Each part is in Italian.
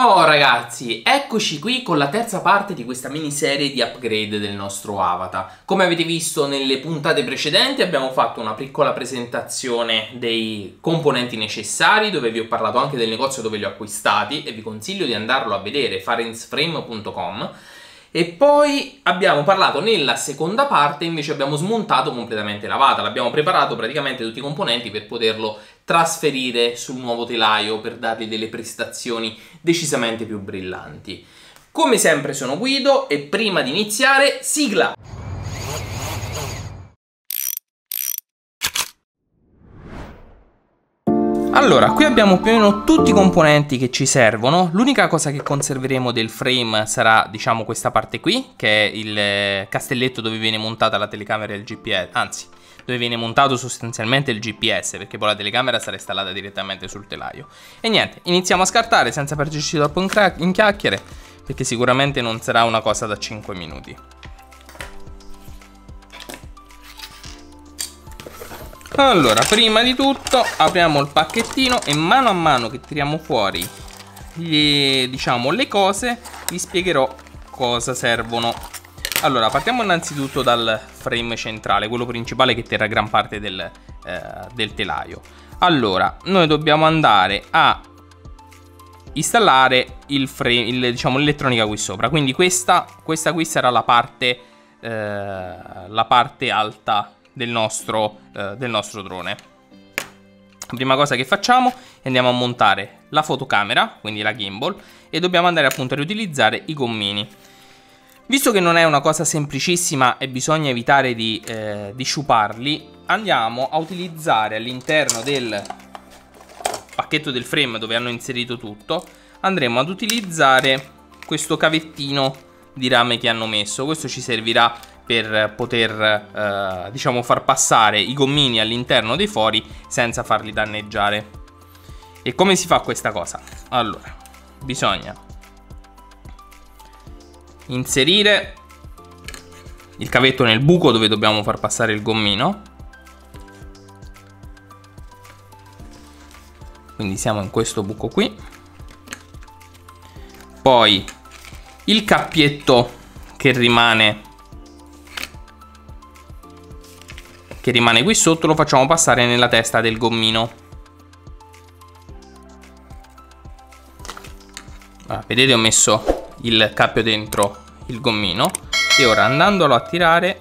Oh ragazzi, eccoci qui con la terza parte di questa miniserie di upgrade del nostro avatar. Come avete visto nelle puntate precedenti abbiamo fatto una piccola presentazione dei componenti necessari dove vi ho parlato anche del negozio dove li ho acquistati e vi consiglio di andarlo a vedere, farensframe.com e poi abbiamo parlato nella seconda parte, invece abbiamo smontato completamente l'avatar, abbiamo preparato praticamente tutti i componenti per poterlo trasferire sul nuovo telaio per dargli delle prestazioni decisamente più brillanti. Come sempre sono Guido e prima di iniziare, sigla! Allora, qui abbiamo più o meno tutti i componenti che ci servono. L'unica cosa che conserveremo del frame sarà, diciamo, questa parte qui, che è il eh, castelletto dove viene montata la telecamera e il GPS, anzi, dove viene montato sostanzialmente il GPS, perché poi la telecamera sarà installata direttamente sul telaio. E niente, iniziamo a scartare senza perderci troppo in, in chiacchiere, perché sicuramente non sarà una cosa da 5 minuti. Allora, prima di tutto apriamo il pacchettino e mano a mano che tiriamo fuori gli, diciamo, le cose vi spiegherò cosa servono. Allora, partiamo innanzitutto dal frame centrale, quello principale che terrà gran parte del, eh, del telaio. Allora, noi dobbiamo andare a installare il frame, il, diciamo, l'elettronica qui sopra. Quindi questa, questa qui sarà la parte, eh, la parte alta del nostro, eh, del nostro drone. Prima cosa che facciamo è andiamo a montare la fotocamera, quindi la gimbal, e dobbiamo andare appunto a riutilizzare i gommini. Visto che non è una cosa semplicissima e bisogna evitare di, eh, di sciuparli, andiamo a utilizzare all'interno del pacchetto del frame dove hanno inserito tutto, andremo ad utilizzare questo cavettino di rame che hanno messo. Questo ci servirà per poter eh, diciamo far passare i gommini all'interno dei fori senza farli danneggiare. E come si fa questa cosa? Allora, bisogna inserire il cavetto nel buco dove dobbiamo far passare il gommino. Quindi siamo in questo buco qui. Poi il cappietto che rimane che rimane qui sotto lo facciamo passare nella testa del gommino. Allora, vedete ho messo il cappio dentro il gommino e ora andandolo a tirare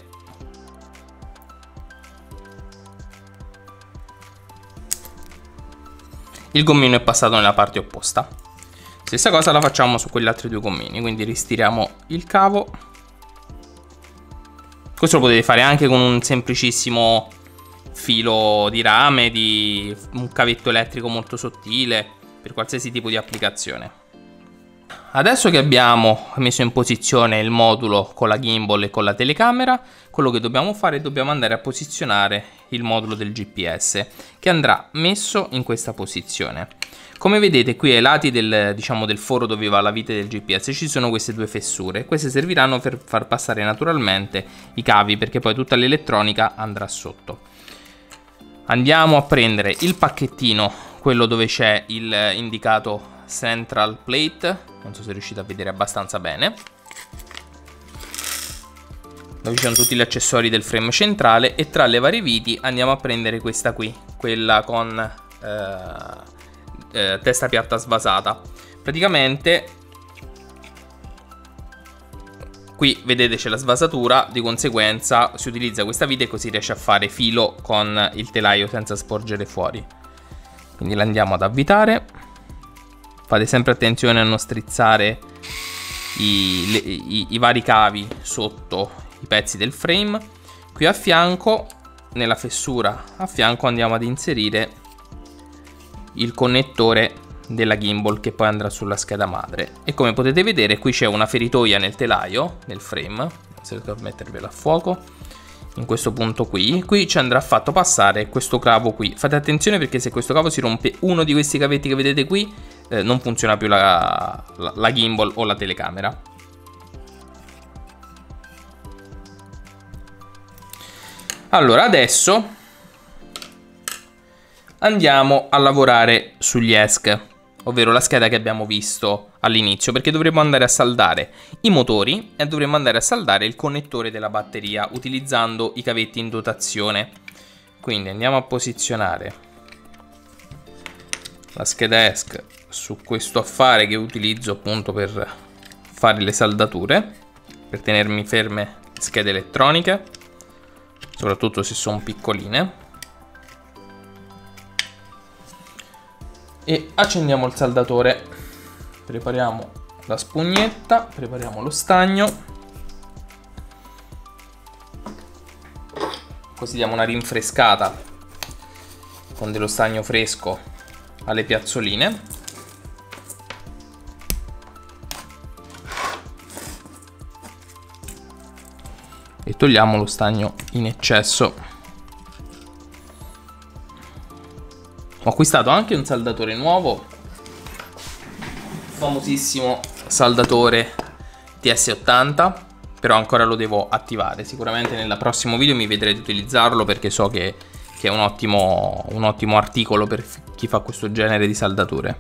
il gommino è passato nella parte opposta. Stessa cosa la facciamo su quegli altri due gommini, quindi ristiriamo il cavo questo lo potete fare anche con un semplicissimo filo di rame, di un cavetto elettrico molto sottile, per qualsiasi tipo di applicazione. Adesso che abbiamo messo in posizione il modulo con la gimbal e con la telecamera, quello che dobbiamo fare è dobbiamo andare a posizionare il modulo del GPS, che andrà messo in questa posizione. Come vedete qui ai lati del, diciamo, del foro dove va la vite del GPS ci sono queste due fessure. Queste serviranno per far passare naturalmente i cavi perché poi tutta l'elettronica andrà sotto. Andiamo a prendere il pacchettino, quello dove c'è il indicato Central Plate. Non so se riuscite a vedere abbastanza bene. Dove ci sono tutti gli accessori del frame centrale e tra le varie viti andiamo a prendere questa qui, quella con... Eh, eh, testa piatta svasata. Praticamente qui vedete c'è la svasatura, di conseguenza si utilizza questa vite e così riesce a fare filo con il telaio senza sporgere fuori. Quindi la andiamo ad avvitare. Fate sempre attenzione a non strizzare i, le, i, i vari cavi sotto i pezzi del frame. Qui a fianco, nella fessura a fianco andiamo ad inserire il connettore della gimbal che poi andrà sulla scheda madre. E come potete vedere qui c'è una feritoia nel telaio nel frame. Se riesco a mettervela a fuoco in questo punto qui. Qui ci andrà fatto passare questo cavo qui. Fate attenzione perché se questo cavo si rompe uno di questi cavetti che vedete qui eh, non funziona più la, la, la gimbal o la telecamera. Allora adesso andiamo a lavorare sugli ESC. ovvero la scheda che abbiamo visto all'inizio, perché dovremmo andare a saldare i motori e dovremmo andare a saldare il connettore della batteria utilizzando i cavetti in dotazione. Quindi andiamo a posizionare la scheda ESC su questo affare che utilizzo appunto per fare le saldature, per tenermi ferme le schede elettroniche, soprattutto se sono piccoline. e accendiamo il saldatore prepariamo la spugnetta prepariamo lo stagno. Così diamo una rinfrescata con dello stagno fresco alle piazzoline. E togliamo lo stagno in eccesso. Ho acquistato anche un saldatore nuovo, famosissimo saldatore TS80, però ancora lo devo attivare. Sicuramente nel prossimo video mi vedrete utilizzarlo perché so che, che è un ottimo, un ottimo articolo per chi fa questo genere di saldature.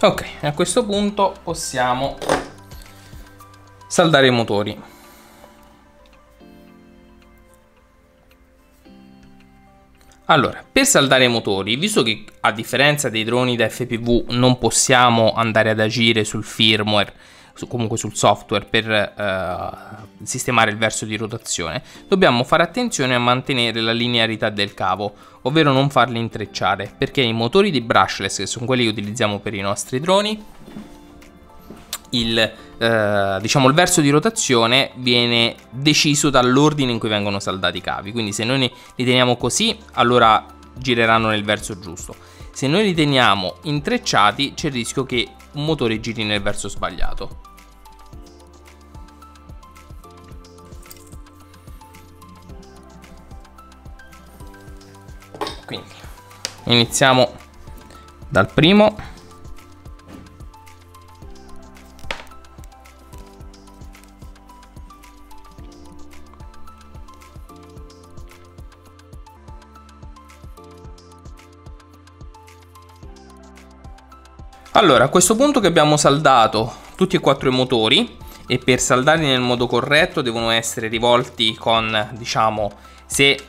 Ok, a questo punto possiamo saldare i motori. Allora, per saldare i motori, visto che a differenza dei droni da FPV non possiamo andare ad agire sul firmware su, comunque sul software per eh, sistemare il verso di rotazione, dobbiamo fare attenzione a mantenere la linearità del cavo, ovvero non farli intrecciare, perché i motori di brushless, che sono quelli che utilizziamo per i nostri droni, il, eh, diciamo, il verso di rotazione viene deciso dall'ordine in cui vengono saldati i cavi, quindi se noi li teniamo così, allora gireranno nel verso giusto. Se noi li teniamo intrecciati, c'è il rischio che un motore giri nel verso sbagliato. Quindi iniziamo dal primo. Allora, a questo punto che abbiamo saldato tutti e quattro i motori e per saldarli nel modo corretto devono essere rivolti con, diciamo, se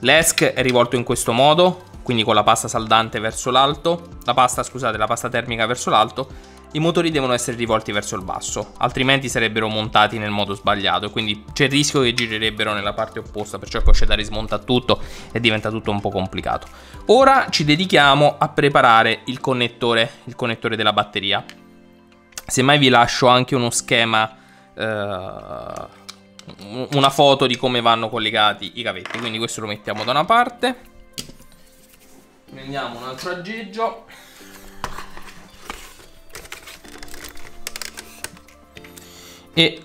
L'ESC è rivolto in questo modo, quindi con la pasta saldante verso l'alto, la pasta, scusate, la pasta termica verso l'alto, i motori devono essere rivolti verso il basso, altrimenti sarebbero montati nel modo sbagliato quindi c'è il rischio che girerebbero nella parte opposta, perciò poi c'è da rismontare tutto e diventa tutto un po' complicato. Ora ci dedichiamo a preparare il connettore, il connettore della batteria. Semmai vi lascio anche uno schema eh, una foto di come vanno collegati i cavetti. Quindi questo lo mettiamo da una parte. Prendiamo un altro aggeggio. E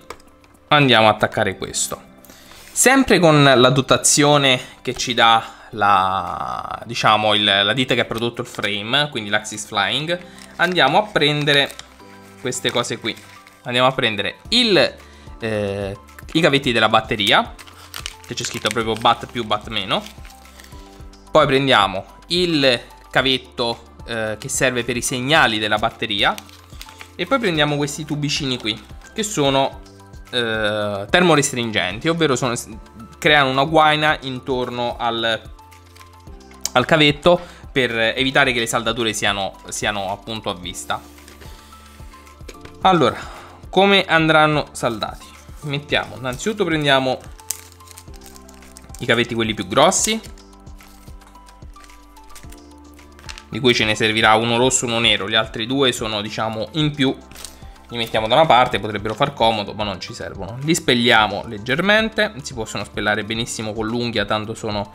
andiamo a attaccare questo. Sempre con la dotazione che ci dà la, diciamo, il, la ditta che ha prodotto il frame, quindi l'Axis Flying, andiamo a prendere queste cose qui. Andiamo a prendere il eh, i cavetti della batteria, che c'è scritto proprio bat più bat meno. Poi prendiamo il cavetto eh, che serve per i segnali della batteria. E poi prendiamo questi tubicini qui, che sono eh, termorestringenti, ovvero sono, creano una guaina intorno al, al cavetto per evitare che le saldature siano, siano appunto a vista. Allora, come andranno saldati? mettiamo innanzitutto prendiamo i cavetti quelli più grossi di cui ce ne servirà uno rosso e uno nero gli altri due sono diciamo in più li mettiamo da una parte potrebbero far comodo ma non ci servono. Li spelliamo leggermente si possono spellare benissimo con l'unghia tanto sono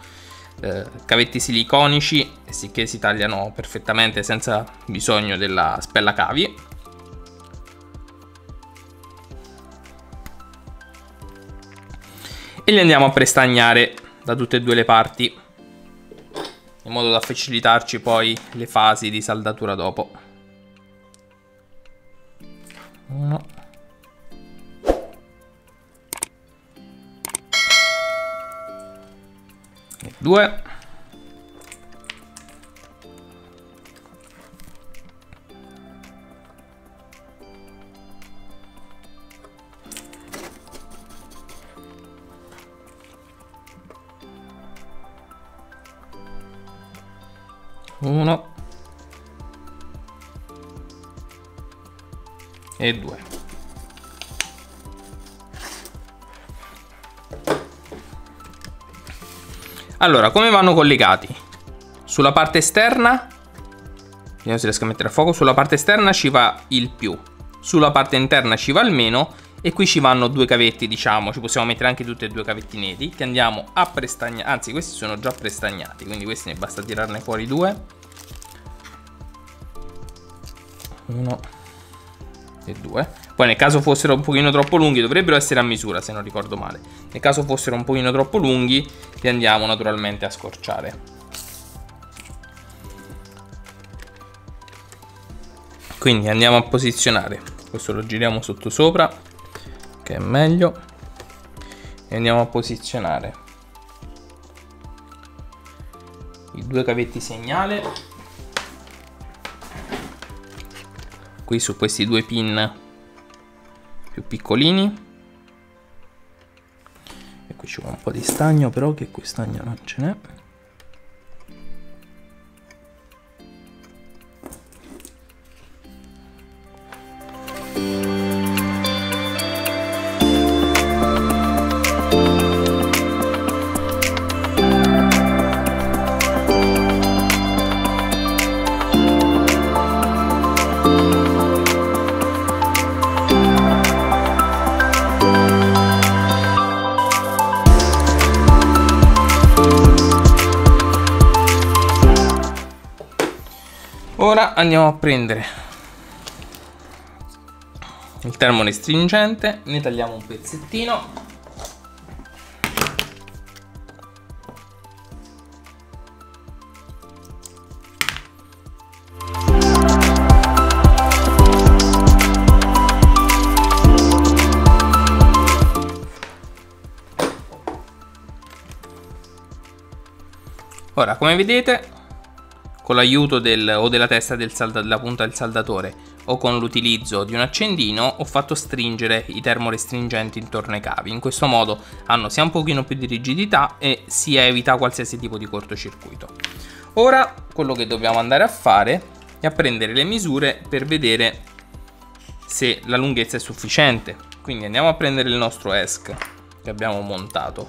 eh, cavetti siliconici sicché si tagliano perfettamente senza bisogno della spella cavi e li andiamo a prestagnare da tutte e due le parti in modo da facilitarci poi le fasi di saldatura dopo 1 2 E due. Allora, come vanno collegati? Sulla parte esterna, vediamo se riesco a mettere a fuoco, sulla parte esterna ci va il più, sulla parte interna ci va il meno e qui ci vanno due cavetti, diciamo, ci possiamo mettere anche tutti e due cavetti neri che andiamo a prestagnare, anzi questi sono già prestagnati, quindi questi ne basta tirarne fuori due. Uno e due. Poi nel caso fossero un pochino troppo lunghi dovrebbero essere a misura se non ricordo male. Nel caso fossero un pochino troppo lunghi li andiamo naturalmente a scorciare. Quindi andiamo a posizionare. Questo lo giriamo sotto sopra che è meglio. E andiamo a posizionare i due cavetti segnale qui su questi due pin più piccolini. E qui ci un po' di stagno però che qui stagno non ce n'è andiamo a prendere il termone stringente, ne tagliamo un pezzettino. Ora, come vedete, con l'aiuto del, o della testa del salda, della punta del saldatore o con l'utilizzo di un accendino ho fatto stringere i termorestringenti intorno ai cavi. In questo modo hanno sia un pochino più di rigidità e si evita qualsiasi tipo di cortocircuito. Ora quello che dobbiamo andare a fare è a prendere le misure per vedere se la lunghezza è sufficiente. Quindi andiamo a prendere il nostro ESC che abbiamo montato.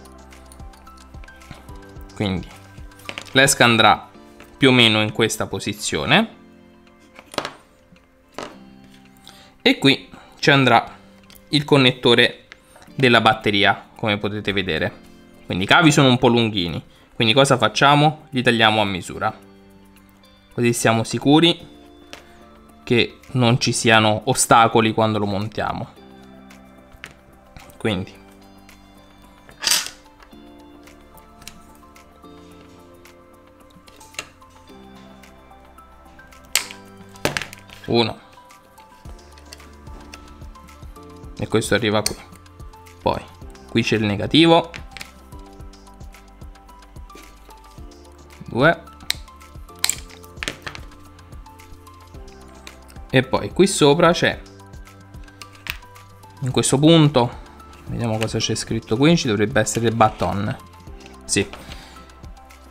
Quindi l'ESC andrà più o meno in questa posizione. E qui ci andrà il connettore della batteria come potete vedere. Quindi i cavi sono un po' lunghini. Quindi cosa facciamo? li tagliamo a misura. Così siamo sicuri che non ci siano ostacoli quando lo montiamo. Quindi 1 e questo arriva qui. Poi qui c'è il negativo. 2 e poi qui sopra c'è in questo punto vediamo cosa c'è scritto qui ci dovrebbe essere il button. Sì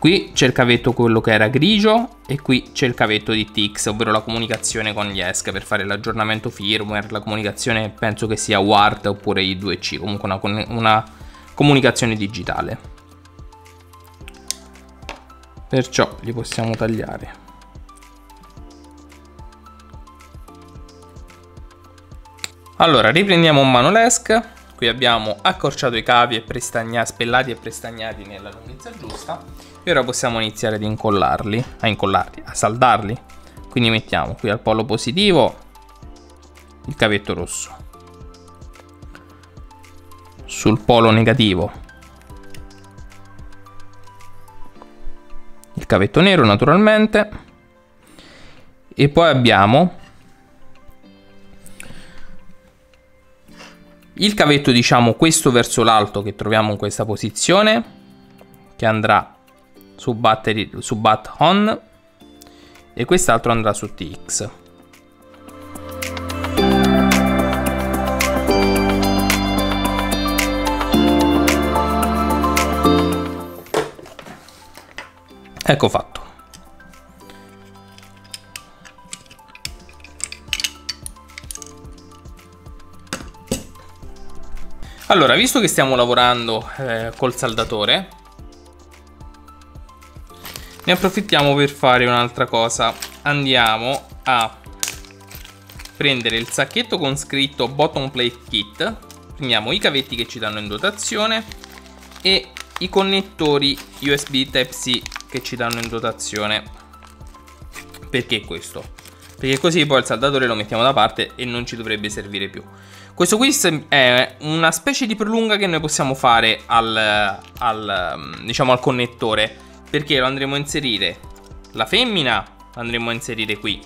Qui c'è il cavetto quello che era grigio e qui c'è il cavetto di TX, ovvero la comunicazione con gli ESC per fare l'aggiornamento firmware, la comunicazione penso che sia WART oppure I2C, comunque una, una comunicazione digitale. Perciò li possiamo tagliare. Allora, riprendiamo in mano l'ESC. Qui abbiamo accorciato i cavi e spellati e prestagnati nella lunghezza giusta e ora possiamo iniziare ad incollarli, a incollarli, a saldarli. Quindi mettiamo qui al polo positivo il cavetto rosso. Sul polo negativo il cavetto nero naturalmente. E poi abbiamo il cavetto diciamo questo verso l'alto che troviamo in questa posizione che andrà su, battery, su bat on e quest'altro andrà su TX. Ecco fatto. Allora, visto che stiamo lavorando eh, col saldatore, ne approfittiamo per fare un'altra cosa. Andiamo a prendere il sacchetto con scritto Bottom Plate Kit, prendiamo i cavetti che ci danno in dotazione e i connettori USB Type-C che ci danno in dotazione. Perché questo? Perché così poi il saldatore lo mettiamo da parte e non ci dovrebbe servire più. Questo quiz è una specie di prolunga che noi possiamo fare al, al, diciamo al connettore. Perché lo andremo a inserire la femmina andremo a inserire qui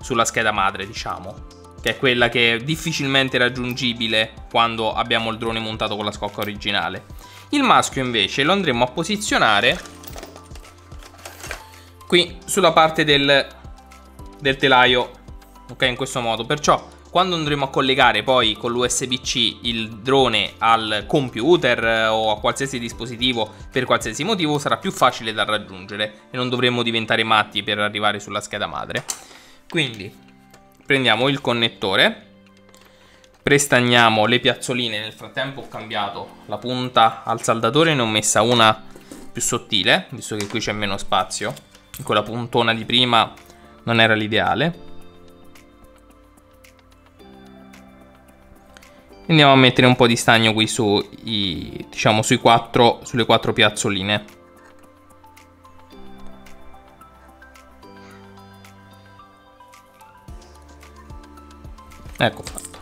sulla scheda madre diciamo che è quella che è difficilmente raggiungibile quando abbiamo il drone montato con la scocca originale. Il maschio invece lo andremo a posizionare qui sulla parte del, del telaio ok in questo modo. Perciò quando andremo a collegare poi con l'USB-C il drone al computer eh, o a qualsiasi dispositivo per qualsiasi motivo sarà più facile da raggiungere e non dovremo diventare matti per arrivare sulla scheda madre. Quindi prendiamo il connettore, prestagniamo le piazzoline, nel frattempo ho cambiato la punta al saldatore, ne ho messa una più sottile, visto che qui c'è meno spazio, quella puntona di prima non era l'ideale andiamo a mettere un po' di stagno qui su i, diciamo sui quattro, sulle quattro piazzoline. Ecco fatto.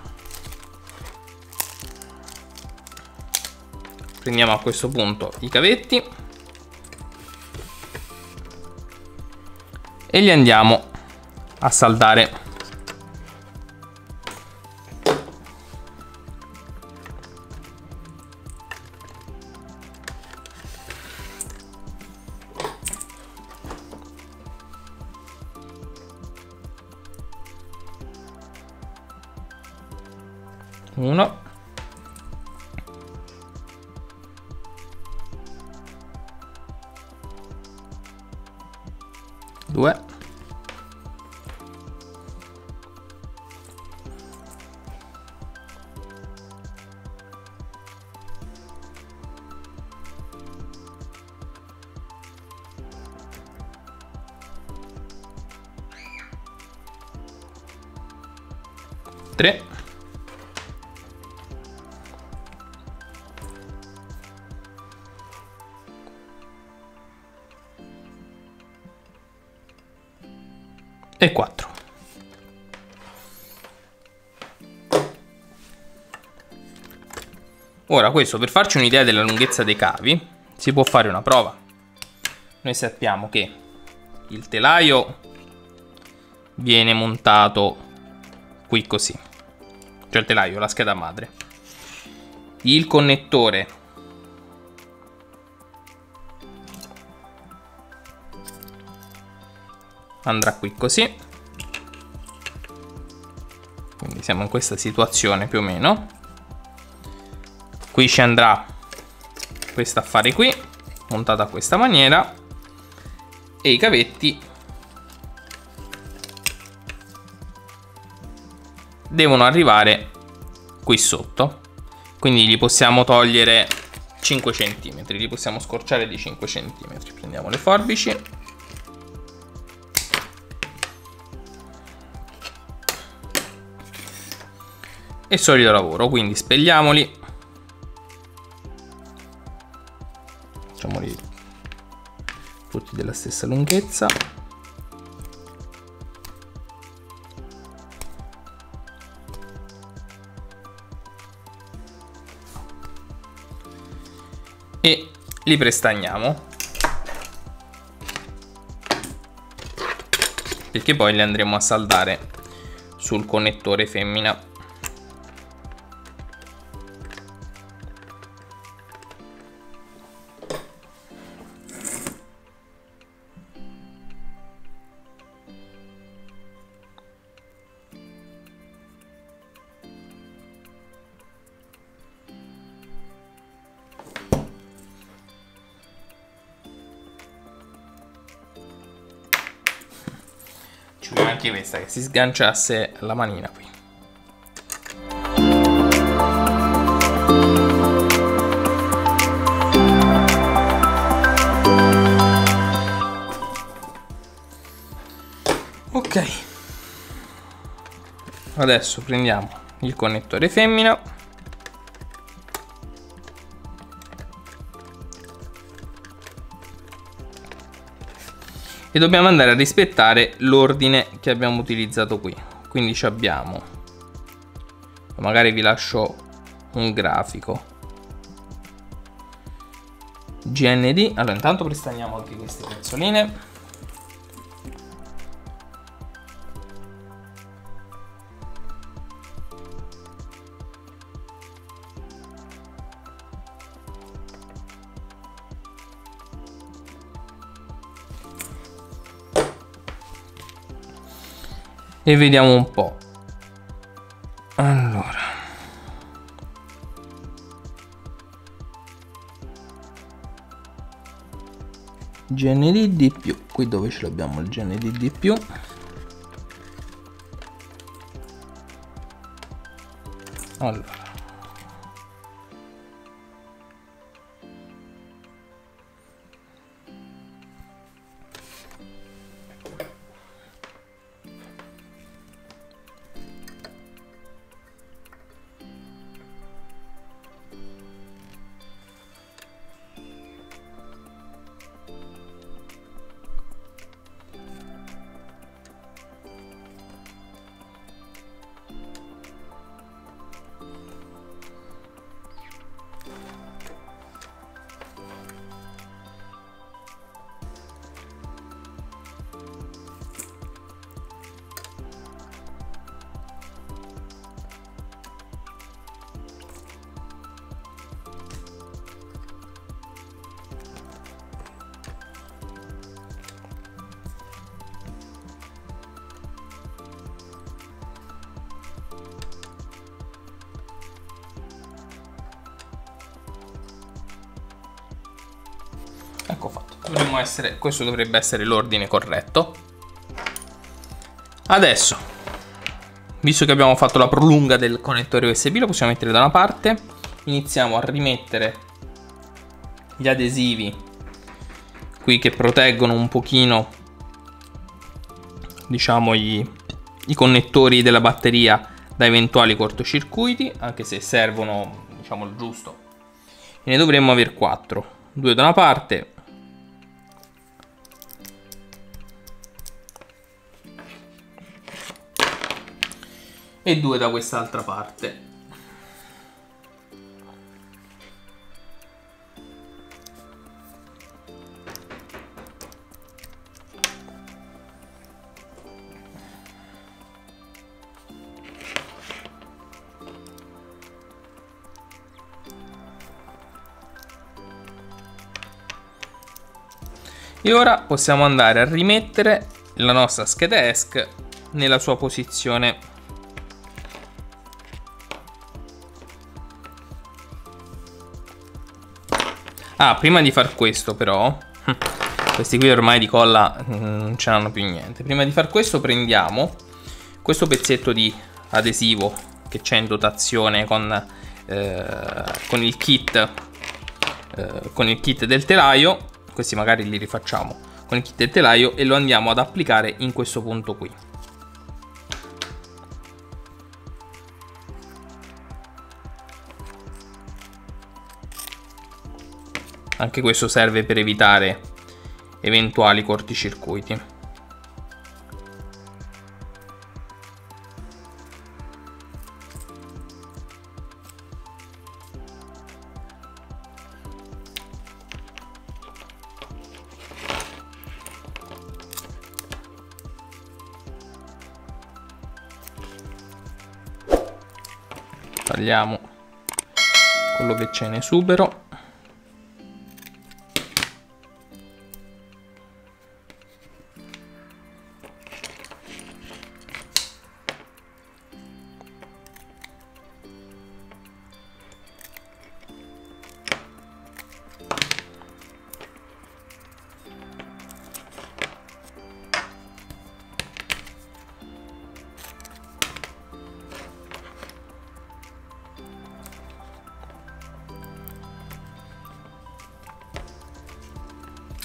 Prendiamo a questo punto i cavetti. E li andiamo a saldare Ora questo per farci un'idea della lunghezza dei cavi si può fare una prova. Noi sappiamo che il telaio viene montato qui così, cioè il telaio, la scheda madre. Il connettore andrà qui così quindi siamo in questa situazione più o meno qui ci andrà questo affare qui montato a questa maniera. E i cavetti. Devono arrivare qui sotto. Quindi li possiamo togliere 5 cm li possiamo scorciare di 5 cm prendiamo le forbici. E solito lavoro. Quindi spelliamoli stessa lunghezza. E li prestagniamo. Perché poi li andremo a saldare sul connettore femmina anche questa che si sganciasse la manina qui. Ok. Adesso prendiamo il connettore femmina. E dobbiamo andare a rispettare l'ordine che abbiamo utilizzato qui. Quindi abbiamo, magari vi lascio un grafico. GND, allora intanto prestaniamo anche queste pezzoline. E vediamo un po'. Allora. GND di più, qui dove ce l'abbiamo il GND di più. Allora. Ecco fatto. Dovremmo essere, questo dovrebbe essere l'ordine corretto. Adesso, visto che abbiamo fatto la prolunga del connettore USB, lo possiamo mettere da una parte. Iniziamo a rimettere gli adesivi qui che proteggono un pochino diciamo i, i connettori della batteria da eventuali cortocircuiti, anche se servono diciamo il giusto. E ne dovremmo avere 4. Due da una parte, e due da quest'altra parte. E ora possiamo andare a rimettere la nostra scheda ESC nella sua posizione Ah, prima di far questo però, questi qui ormai di colla mm, non ce l'hanno più niente. Prima di far questo prendiamo questo pezzetto di adesivo che c'è in dotazione con, eh, con il kit eh, con il kit del telaio. Questi magari li rifacciamo con il kit del telaio e lo andiamo ad applicare in questo punto qui. Anche questo serve per evitare eventuali corticircuiti. tagliamo quello che c'è in esubero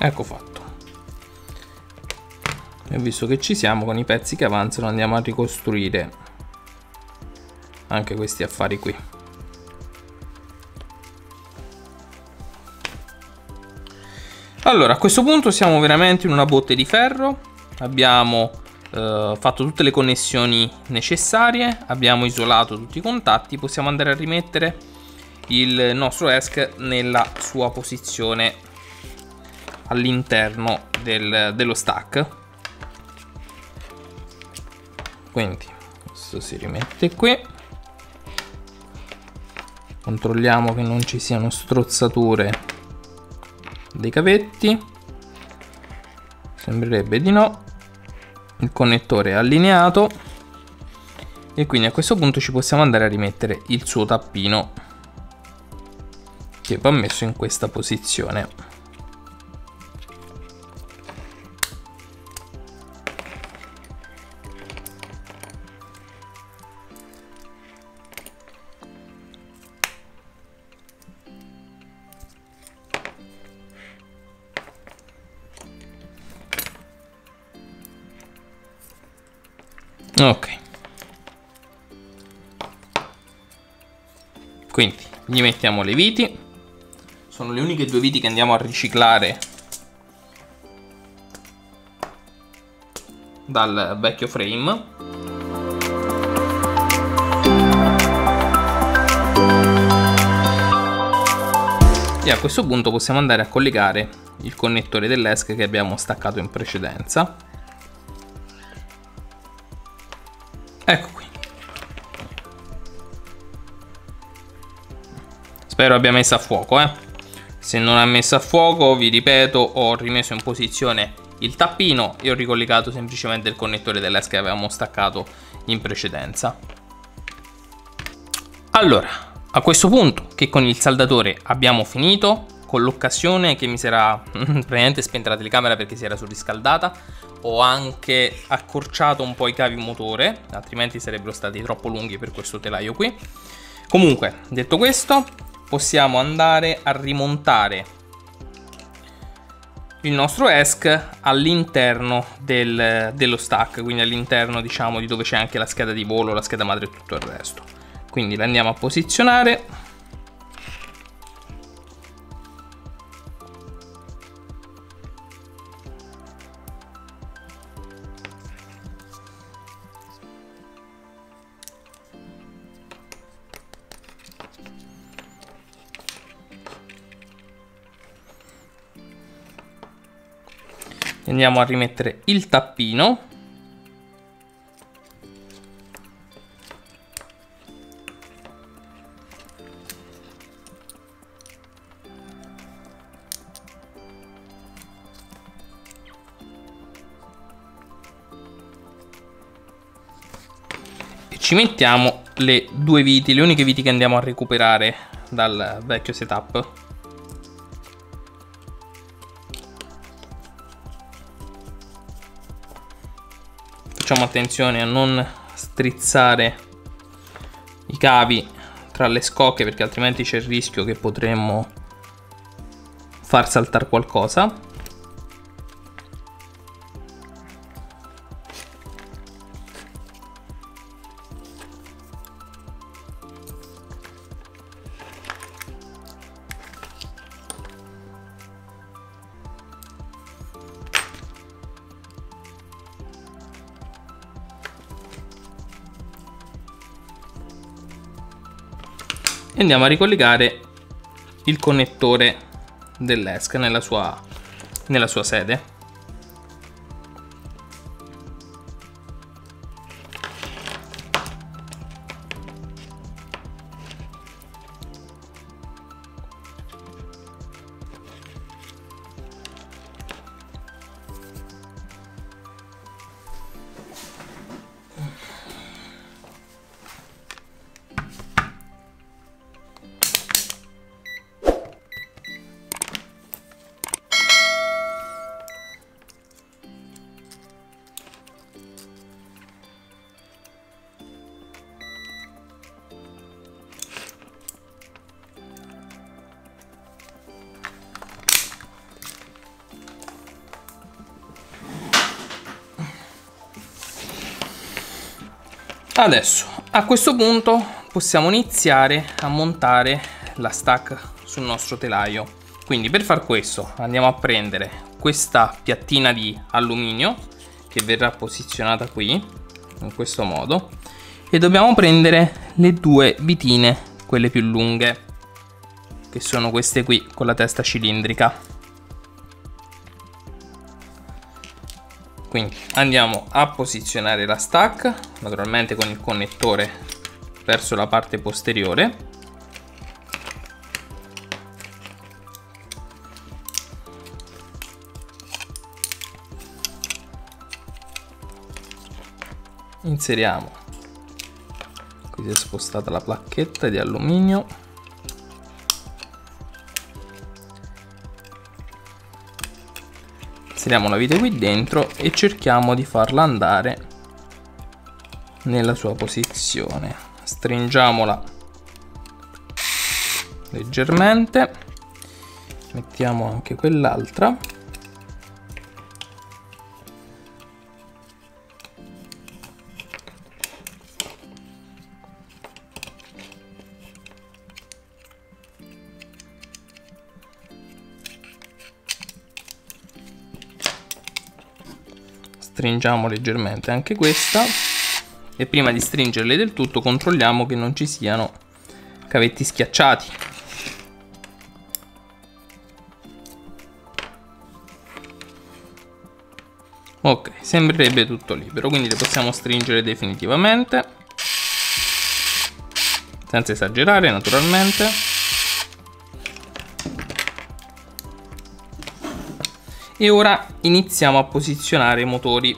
ecco fatto. E visto che ci siamo con i pezzi che avanzano andiamo a ricostruire anche questi affari qui. Allora a questo punto siamo veramente in una botte di ferro. Abbiamo eh, fatto tutte le connessioni necessarie abbiamo isolato tutti i contatti possiamo andare a rimettere il nostro ESC nella sua posizione all'interno del, dello stack. Quindi questo si rimette qui. Controlliamo che non ci siano strozzature dei cavetti. Sembrerebbe di no. Il connettore è allineato. E quindi a questo punto ci possiamo andare a rimettere il suo tappino che va messo in questa posizione ok. Quindi gli mettiamo le viti. Sono le uniche due viti che andiamo a riciclare dal vecchio frame. E a questo punto possiamo andare a collegare il connettore dell'ESC che abbiamo staccato in precedenza Ecco qui. Spero abbia messo a fuoco, eh. Se non ha messo a fuoco, vi ripeto, ho rimesso in posizione il tappino e ho ricollegato semplicemente il connettore dell'ES che avevamo staccato in precedenza. Allora, a questo punto che con il saldatore abbiamo finito, con l'occasione che mi si era praticamente spenta la telecamera perché si era surriscaldata, ho anche accorciato un po' i cavi motore, altrimenti sarebbero stati troppo lunghi per questo telaio qui. Comunque, detto questo, possiamo andare a rimontare il nostro ESC all'interno del, dello stack, quindi all'interno diciamo di dove c'è anche la scheda di volo, la scheda madre e tutto il resto. Quindi la andiamo a posizionare andiamo a rimettere il tappino. E ci mettiamo le due viti, le uniche viti che andiamo a recuperare dal vecchio setup attenzione a non strizzare i cavi tra le scocche perché altrimenti c'è il rischio che potremmo far saltare qualcosa andiamo a ricollegare il connettore dell'ESC nella sua, nella sua sede Adesso, a questo punto, possiamo iniziare a montare la stack sul nostro telaio. Quindi per far questo andiamo a prendere questa piattina di alluminio che verrà posizionata qui, in questo modo, e dobbiamo prendere le due vitine, quelle più lunghe, che sono queste qui con la testa cilindrica. Quindi andiamo a posizionare la stack naturalmente con il connettore verso la parte posteriore. Inseriamo. Qui si è spostata la placchetta di alluminio inseriamo la vite qui dentro e cerchiamo di farla andare nella sua posizione. Stringiamola leggermente. Mettiamo anche quell'altra stringiamo leggermente anche questa. E prima di stringerle del tutto controlliamo che non ci siano cavetti schiacciati. Ok sembrerebbe tutto libero quindi le possiamo stringere definitivamente. Senza esagerare naturalmente e ora iniziamo a posizionare i motori.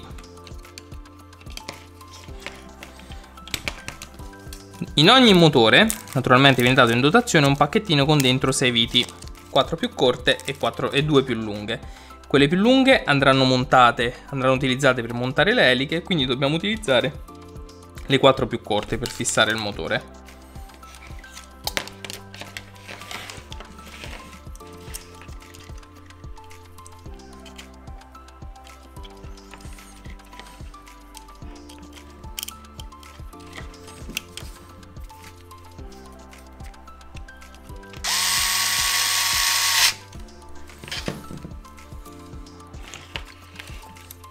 In ogni motore, naturalmente viene dato in dotazione un pacchettino con dentro 6 viti, 4 più corte e, 4, e 2 più lunghe. Quelle più lunghe andranno montate, andranno utilizzate per montare le eliche, quindi dobbiamo utilizzare le 4 più corte per fissare il motore.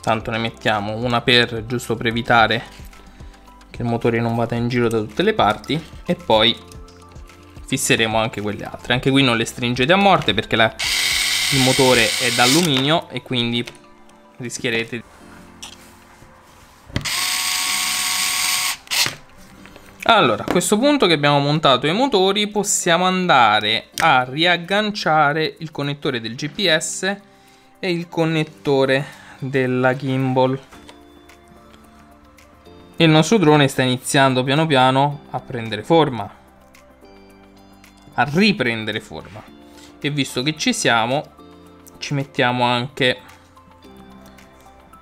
Tanto ne mettiamo una per giusto per evitare che il motore non vada in giro da tutte le parti e poi fisseremo anche quelle altre. Anche qui non le stringete a morte perché la, il motore è d'alluminio e quindi rischierete allora a questo punto che abbiamo montato i motori possiamo andare a riagganciare il connettore del GPS e il connettore della gimbal. Il nostro drone sta iniziando piano piano a prendere forma. A riprendere forma. E visto che ci siamo ci mettiamo anche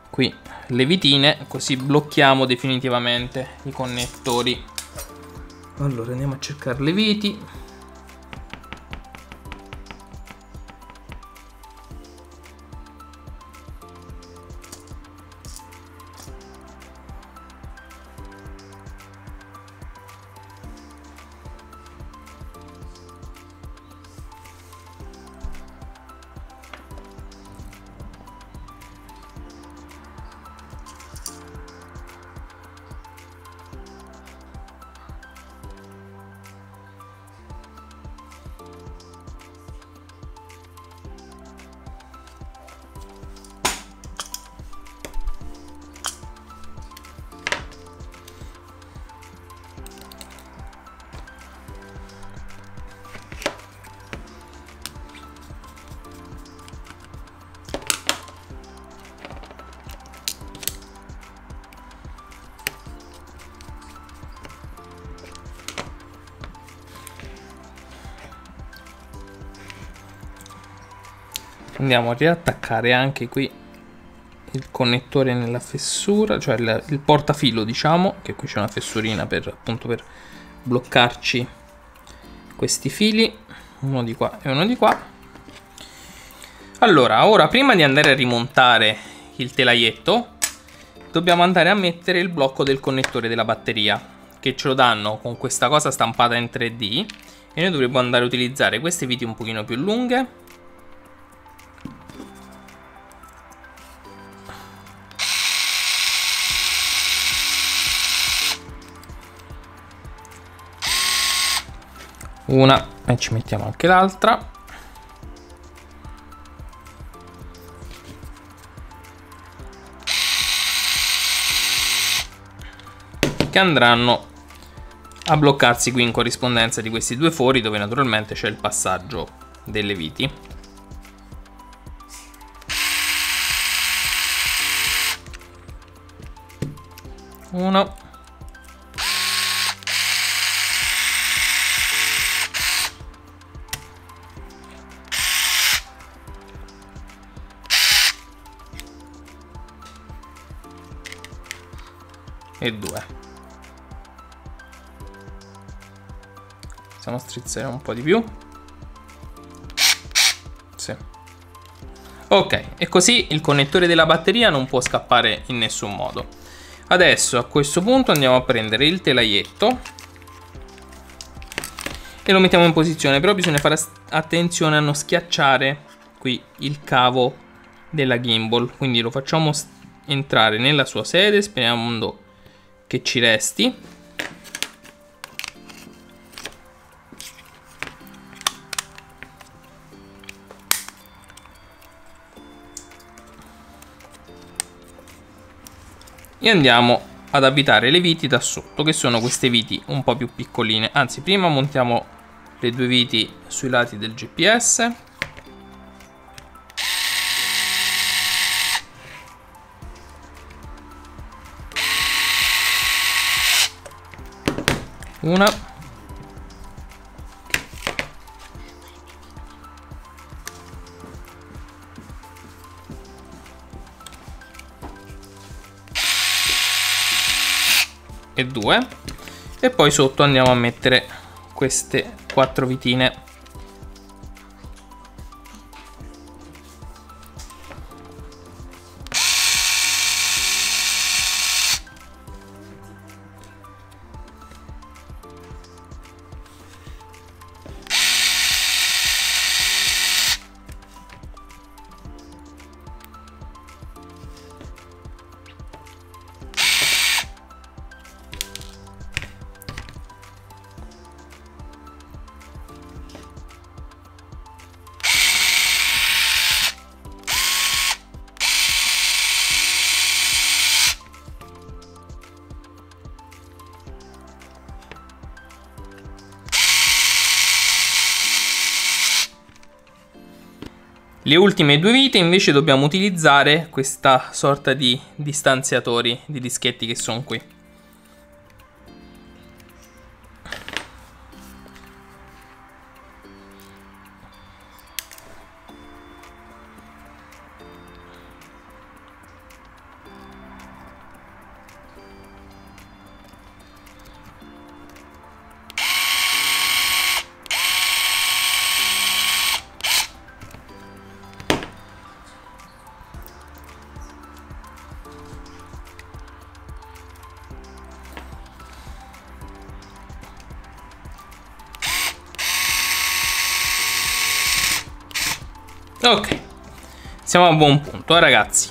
qui le vitine così blocchiamo definitivamente i connettori. Allora andiamo a cercare le viti andiamo a riattaccare anche qui il connettore nella fessura cioè il, il portafilo diciamo che qui c'è una fessurina per appunto per bloccarci questi fili. Uno di qua e uno di qua. Allora ora prima di andare a rimontare il telaietto dobbiamo andare a mettere il blocco del connettore della batteria che ce lo danno con questa cosa stampata in 3D e noi dovremmo andare a utilizzare queste viti un pochino più lunghe una e ci mettiamo anche l'altra che andranno a bloccarsi qui in corrispondenza di questi due fori dove naturalmente c'è il passaggio delle viti. Uno. E due. Iniziamo a strizzare un po' di più. Sì. Ok, e così il connettore della batteria non può scappare in nessun modo. Adesso a questo punto andiamo a prendere il telaietto e lo mettiamo in posizione, però bisogna fare attenzione a non schiacciare qui il cavo della gimbal, quindi lo facciamo entrare nella sua sede sperando che ci resti. E andiamo ad avvitare le viti da sotto che sono queste viti un po' più piccoline. Anzi prima montiamo le due viti sui lati del GPS una. E 2 e poi sotto andiamo a mettere queste quattro vitine Le ultime due vite invece dobbiamo utilizzare questa sorta di distanziatori di dischetti che sono qui. Siamo a buon punto, eh, ragazzi.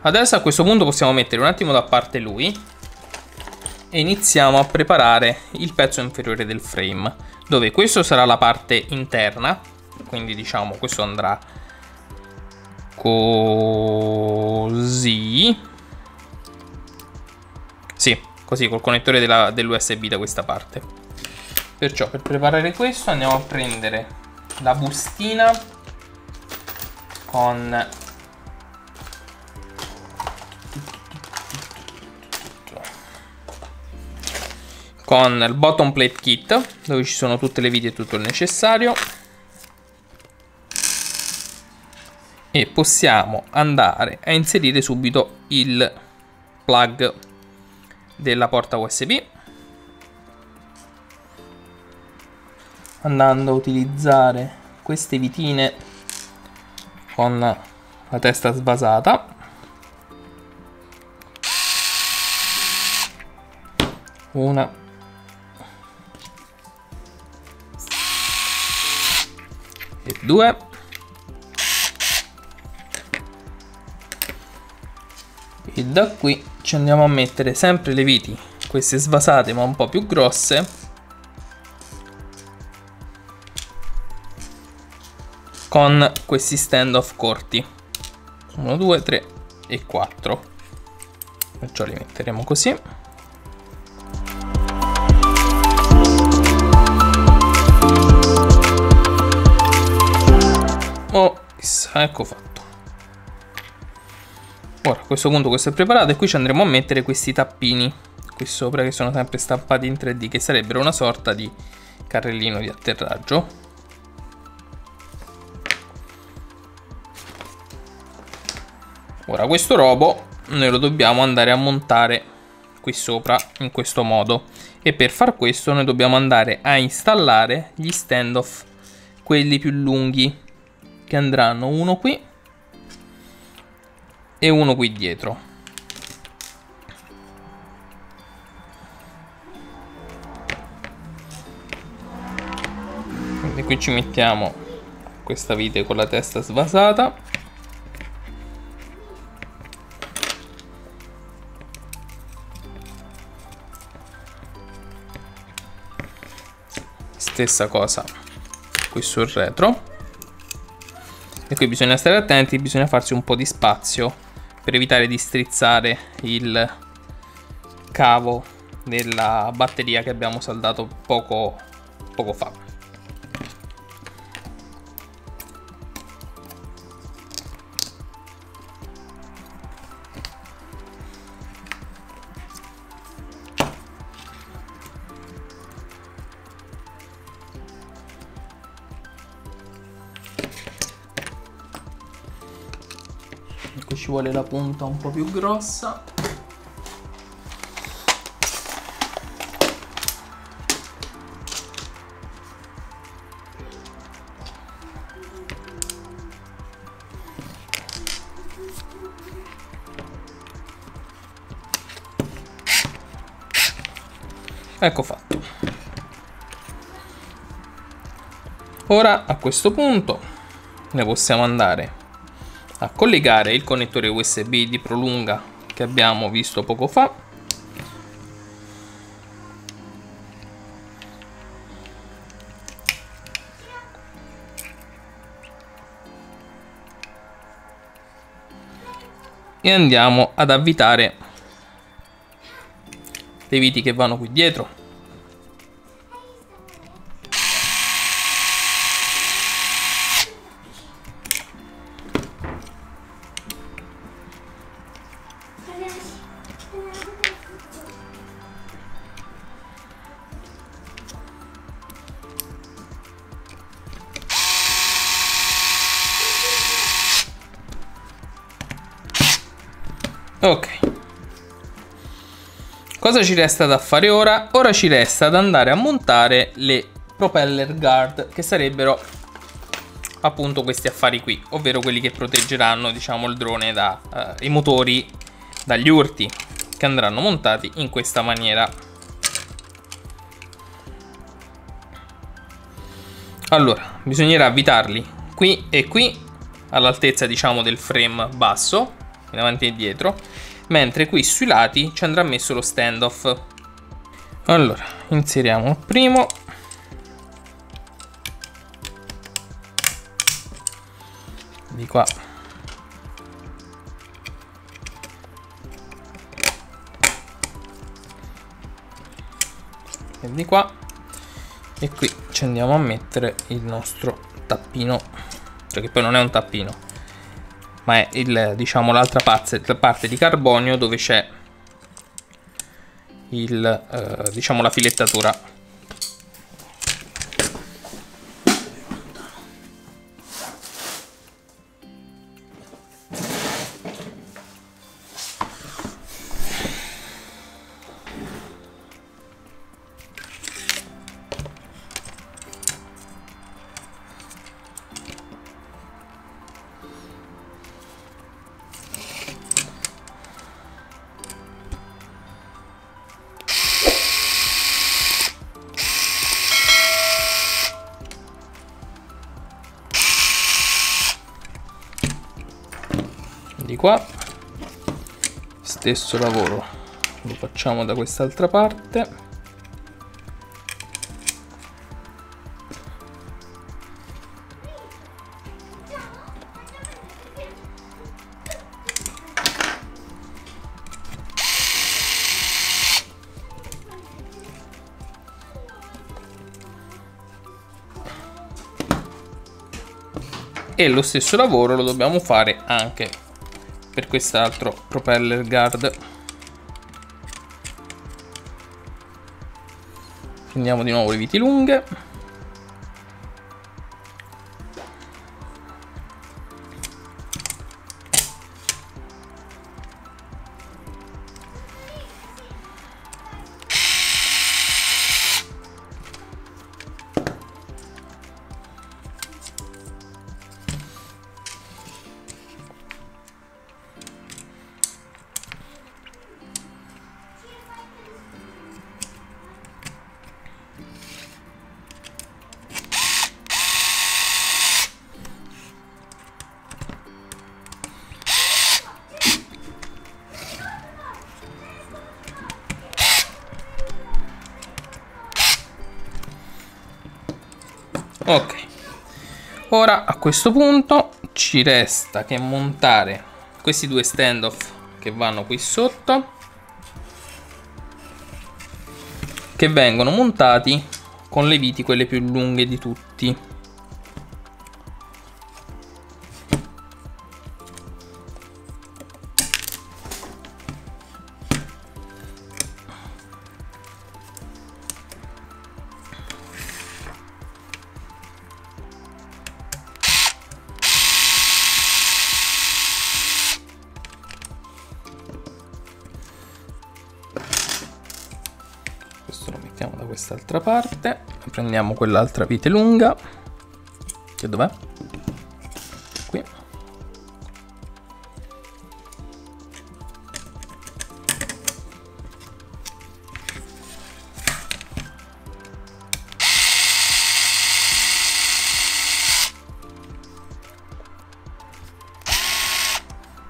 Adesso a questo punto possiamo mettere un attimo da parte lui e iniziamo a preparare il pezzo inferiore del frame dove questo sarà la parte interna quindi diciamo questo andrà così. Sì così col connettore dell'usb da questa parte. Perciò per preparare questo andiamo a prendere la bustina con con il bottom plate kit dove ci sono tutte le viti e tutto il necessario. E possiamo andare a inserire subito il plug della porta USB andando a utilizzare queste vitine con la testa sbasata. Una e due. E da qui ci andiamo a mettere sempre le viti queste svasate ma un po' più grosse. Con questi stand off corti. 1 2 3 e 4 perciò li metteremo così oh ecco fatto. Ora a questo punto questo è preparato e qui ci andremo a mettere questi tappini qui sopra che sono sempre stampati in 3D che sarebbero una sorta di carrellino di atterraggio. Ora questo robo noi lo dobbiamo andare a montare qui sopra in questo modo. E per far questo noi dobbiamo andare a installare gli standoff quelli più lunghi che andranno uno qui e uno qui dietro. Quindi qui ci mettiamo questa vite con la testa svasata. Stessa cosa qui sul retro. E qui bisogna stare attenti, bisogna farsi un po' di spazio per evitare di strizzare il cavo della batteria che abbiamo saldato poco, poco fa. Ci vuole la punta un po' più grossa Ecco fatto. Ora a questo punto ne possiamo andare a collegare il connettore USB di prolunga che abbiamo visto poco fa. E andiamo ad avvitare le viti che vanno qui dietro Cosa ci resta da fare ora? Ora ci resta ad andare a montare le propeller guard che sarebbero appunto questi affari qui, ovvero quelli che proteggeranno diciamo il drone dai uh, motori dagli urti che andranno montati in questa maniera. Allora, bisognerà avvitarli qui e qui all'altezza diciamo del frame basso in avanti e indietro, mentre qui sui lati ci andrà messo lo standoff. Allora, inseriamo il primo. Di qua. E di qua. E qui ci andiamo a mettere il nostro tappino, cioè che poi non è un tappino, ma è il, diciamo, l'altra parte, parte, di carbonio dove c'è il, eh, diciamo, la filettatura. Stesso lavoro. Lo facciamo da quest'altra parte. E lo stesso lavoro lo dobbiamo fare anche per quest'altro propeller guard. Prendiamo di nuovo le viti lunghe ora a questo punto ci resta che montare questi due standoff che vanno qui sotto che vengono montati con le viti quelle più lunghe di tutti quest'altra parte prendiamo quell'altra vite lunga che dov'è? qui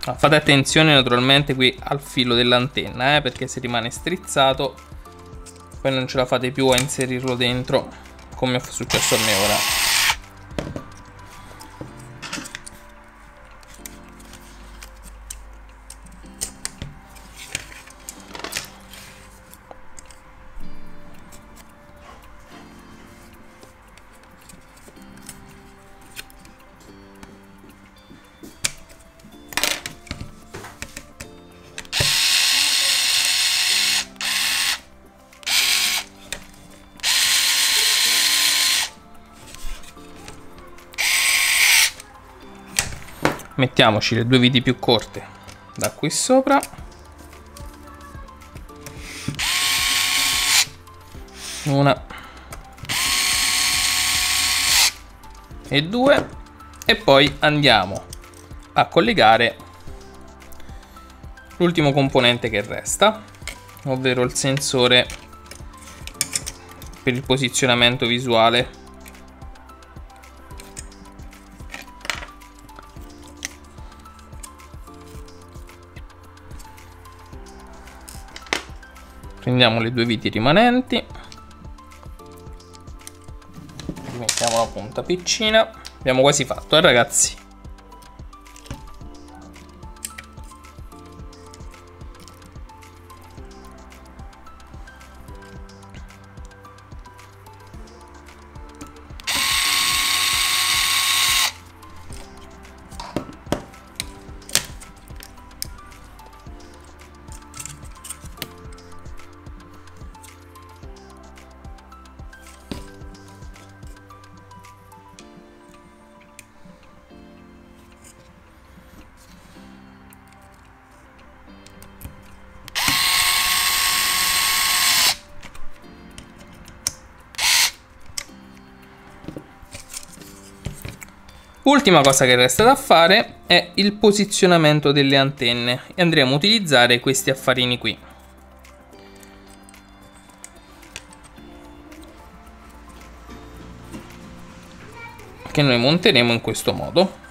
ah, fate attenzione naturalmente qui al filo dell'antenna eh, perché se rimane strizzato poi non ce la fate più a inserirlo dentro come è successo a me ora mettiamoci le due viti più corte da qui sopra. Una. E due. E poi andiamo a collegare l'ultimo componente che resta ovvero il sensore per il posizionamento visuale prendiamo le due viti rimanenti. Mettiamo la punta piccina. Abbiamo quasi fatto eh ragazzi Ultima cosa che resta da fare è il posizionamento delle antenne e andremo a utilizzare questi affarini qui. Che noi monteremo in questo modo.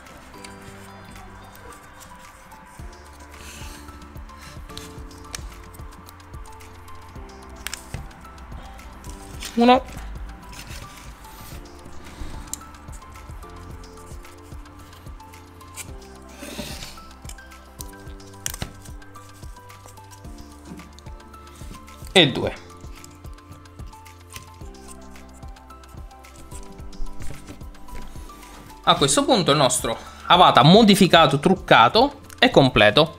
E due. A questo punto il nostro Avata modificato, truccato è completo.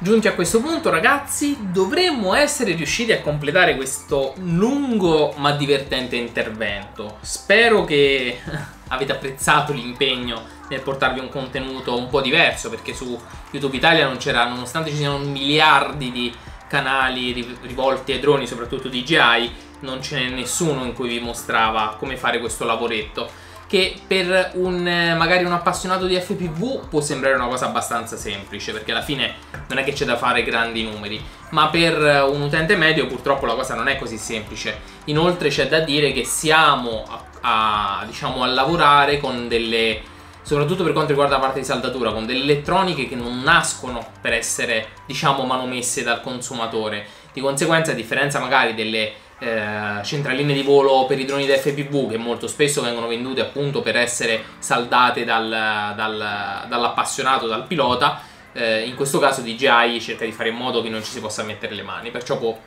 Giunti a questo punto, ragazzi, dovremmo essere riusciti a completare questo lungo ma divertente intervento. Spero che avete apprezzato l'impegno nel portarvi un contenuto un po' diverso, perché su YouTube Italia non c'era, nonostante ci siano miliardi di canali rivolti ai droni, soprattutto DJI, non ce n'è nessuno in cui vi mostrava come fare questo lavoretto che per un, magari un appassionato di FPV può sembrare una cosa abbastanza semplice, perché alla fine non è che c'è da fare grandi numeri, ma per un utente medio purtroppo la cosa non è così semplice. Inoltre c'è da dire che siamo a, a, diciamo, a lavorare con delle, soprattutto per quanto riguarda la parte di saldatura, con delle elettroniche che non nascono per essere, diciamo, manomesse dal consumatore. Di conseguenza, a differenza magari delle eh, centraline di volo per i droni da FPV che molto spesso vengono vendute appunto per essere saldate dal, dal, dall'appassionato, dal pilota. Eh, in questo caso DJI cerca di fare in modo che non ci si possa mettere le mani, perciò può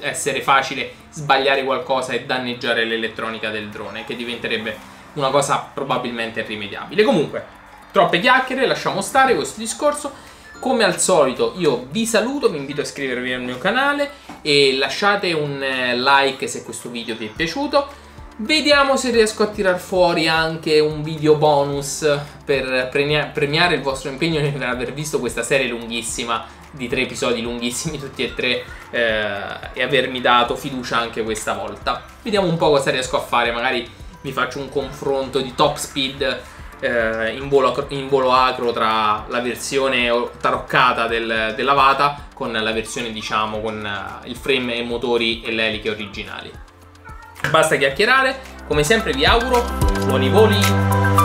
essere facile sbagliare qualcosa e danneggiare l'elettronica del drone, che diventerebbe una cosa probabilmente irrimediabile. Comunque, troppe chiacchiere, lasciamo stare questo discorso. Come al solito io vi saluto, vi invito a iscrivervi al mio canale e lasciate un eh, like se questo video vi è piaciuto. Vediamo se riesco a tirar fuori anche un video bonus per premiare il vostro impegno nell'aver visto questa serie lunghissima di tre episodi lunghissimi tutti e tre eh, e avermi dato fiducia anche questa volta. Vediamo un po' cosa riesco a fare, magari vi faccio un confronto di top speed eh, in, volo, in, volo, acro tra la versione taroccata del, della Vata con la versione diciamo con uh, il frame e motori e le eliche originali. Basta chiacchierare, come sempre vi auguro buoni voli